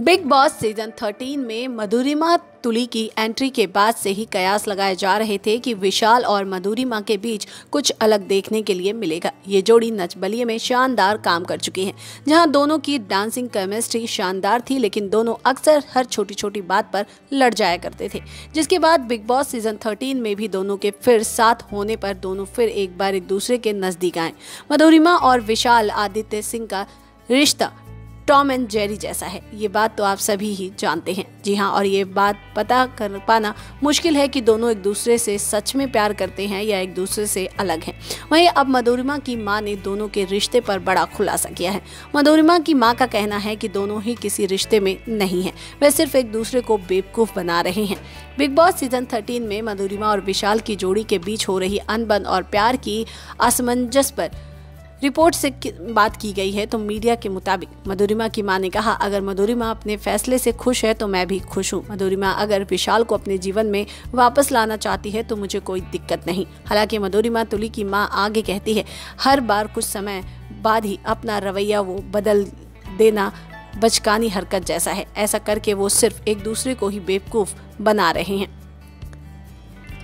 Big boss season 13 में मधुरिमा तुली की entry के बाद से ही कयास लगाए जा रहे थे कि विशाल और मधुरिमा के बीच कुछ अलग देखने के लिए मिलेगा। ये जोड़ी नच बलिए में शानदार काम कर चुकी है, जहाँ दोनों की डांसिंग केमिस्ट्री शानदार थी, लेकिन दोनों अक्सर हर छोटी छोटी बात पर लड़ जाया करते थे। जिसके बाद बिग बॉस सीज़न 13 में भी दोनों के फिर साथ होने पर दोनों फिर एक बार एक दूसरे के नज़दीक आए। मधुरिमा और विशाल आदित्य सिंह का रिश्ता टॉम एंड जेरी जैसा है। ये बात तो आप सभी ही जानते हैं। जी हाँ और ये बात पता कर पाना मुश्किल है कि दोनों एक दूसरे से सच में प्यार करते हैं या एक दूसरे से अलग हैं। वहीं अब मधुरिमा की माँ ने दोनों के रिश्ते पर बड़ा खुलासा किया है। मधुरिमा की माँ का कहना है कि दोनों ही किसी रिश्ते में नहीं है। वे सिर्फ़ एक दूसरे को बेवकूफ़ बना रहे हैं। बिग बॉस सीज़न 13 में मधुरिमा और विशाल की जोड़ी के बीच हो रही अनबन और प्यार की असमंजस पर रिपोर्ट से बात की गई है तो मीडिया के मुताबिक मधुरिमा की माँ ने कहा, अगर मधुरिमा अपने फैसले से खुश है तो मैं भी खुश हूँ। मधुरिमा अगर विशाल को अपने जीवन में वापस लाना चाहती है तो मुझे कोई दिक्कत नहीं। हालाँकि मधुरिमा तुली की माँ आगे कहती है, हर बार कुछ समय बाद ही अपना रवैया वो बदल देना बचकानी हरकत जैसा है। ऐसा करके वो सिर्फ़ एक दूसरे को ही बेवकूफ़ बना रहे हैं।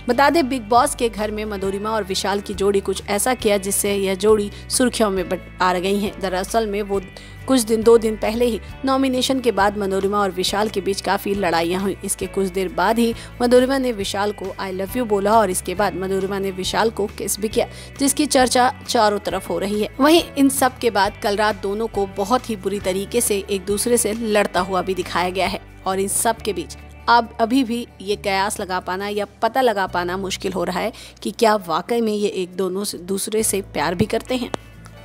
बता दें बिग बॉस के घर में मधुरिमा और विशाल की जोड़ी कुछ ऐसा किया जिससे यह जोड़ी सुर्खियों में आ गई है। दरअसल में वो कुछ दिन, दो दिन पहले ही नॉमिनेशन के बाद मनोरिमा और विशाल के बीच काफ़ी लड़ाइयाँ हुई। इसके कुछ देर बाद ही मनोरिमा ने विशाल को आई लव यू बोला और इसके बाद मनोरिमा ने विशाल को किस भी किया, जिसकी चर्चा चारों तरफ़ हो रही है। वहीं इन सब के बाद कल रात दोनों को बहुत ही बुरी तरीके से एक दूसरे से लड़ता हुआ भी दिखाया गया है और इन सब के बीच अब अभी भी ये कयास लगा पाना या पता लगा पाना मुश्किल हो रहा है कि क्या वाकई में ये एक दोनों से दूसरे से प्यार भी करते हैं।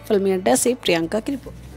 फिल्मी अड्डा से प्रियंका की रिपोर्ट।